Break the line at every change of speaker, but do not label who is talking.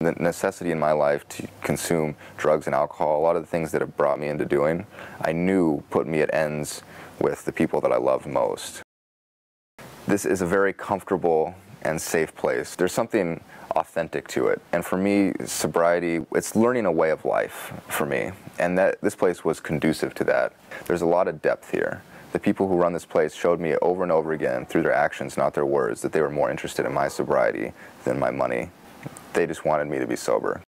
The necessity in my life to consume drugs and alcohol, a lot of the things that have brought me into doing, I knew put me at ends with the people that I love most. This is a very comfortable and safe place. There's something authentic to it. And for me, sobriety, it's learning a way of life for me. And that this place was conducive to that. There's a lot of depth here. The people who run this place showed me over and over again through their actions, not their words, that they were more interested in my sobriety than my money. They just wanted me to be sober.